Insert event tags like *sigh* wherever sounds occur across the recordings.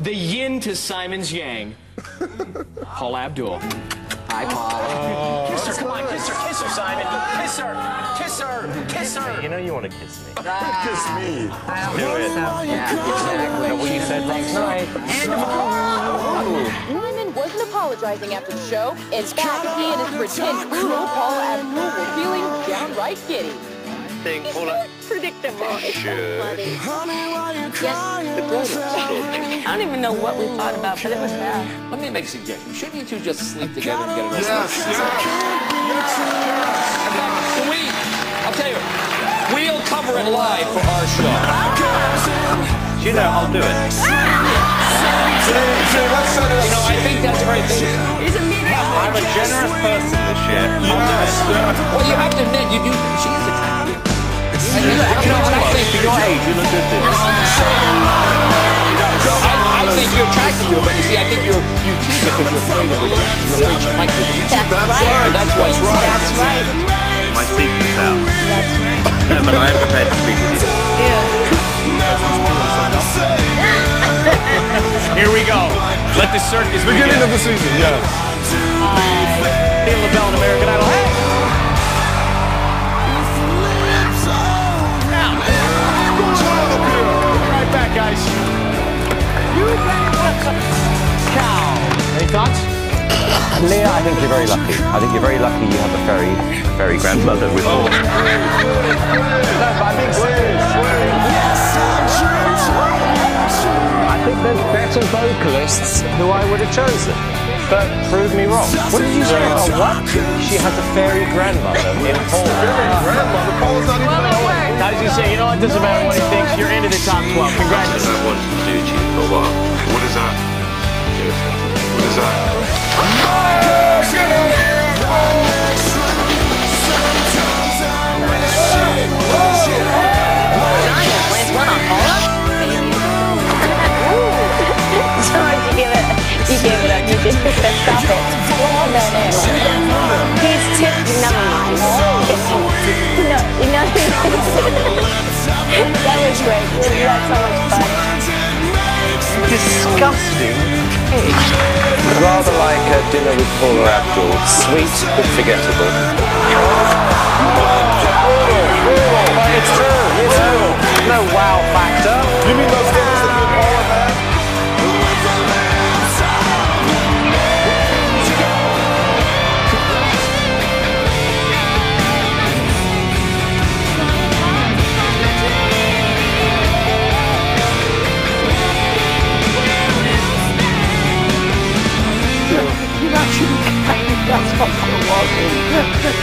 the yin to Simon's yang. *laughs* Paula Abdul. Hi, Paul. Oh. kiss her, come on, kiss her, kiss her, Simon. Kiss her, kiss her, kiss her. You know you want to kiss me. Ah. Kiss me. Do it. Yeah, exactly. What you said last night. Lyman wasn't apologizing after the show. In fact, he and his pretend guru, Paula Abdul, were feeling downright giddy. Thing, Paula. predictable. It's Sure. funny. Yes, the grown-ups. I don't even know what we thought about, but it was bad. Let me make a suggestion. Shouldn't you two just sleep together and get it over Yes, with? yes. Can we, I'll tell you, we'll cover it live for our show. Do you know, I'll do it. See, see, let's set it You know. I think that's very big. I'm a generous person this year. I'll do it. Well, you have to admit, you do, she is attractive. And you, You know what I think? For your age, you look good this. I, I think you're attracted to her, but you see, I think you're, you tease her because you're afraid of rejection. You're afraid she might reject you. That's right. And that's why That's right. My secret's out. That's right. No, but I am prepared to speak with you. Here we go. Let the circus Beginning begin. of the season, yes. Dave LaBelle and American Idol. Hey! Leah, I think you're very lucky. I think you're very lucky you have a fairy, fairy grandmother with all. I think there's better vocalists who I would have chosen. But prove me wrong. What did you say? Oh, what? She has a fairy grandmother in Paul. Grandmother, Paul's not even old. How does he say? You know what? Doesn't matter what he thinks. You're into the top 12. Congratulations. Rather like a dinner with Paula Abdul. Sweet but forgettable. But it's true, you know. No wow factor. You mean those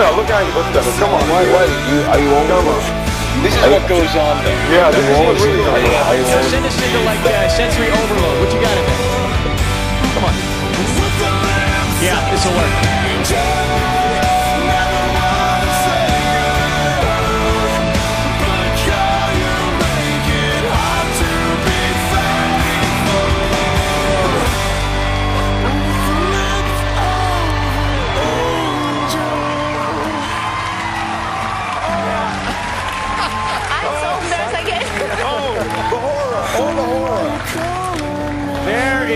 Look how you looked at it. Come on. Why? Why? You, are you on? Come on. This is what goes on though. Yeah, this is what really goes on. Send a signal like uh, sensory overload. What you got in there? Come on. Yeah, this will work.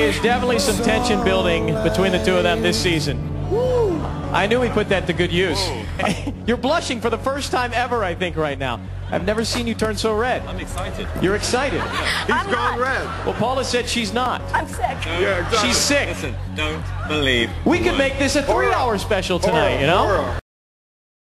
Is definitely some tension building between the two of them this season. I knew he put that to good use. *laughs* You're blushing for the first time ever, I think, right now. I've never seen you turn so red. I'm excited. You're excited. He's I'm gone not. red. Well, Paula said she's not. I'm sick. Yeah, exactly. She's sick. Listen, don't believe. We could make this a three-hour special tonight, you know? Horror.